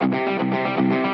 Música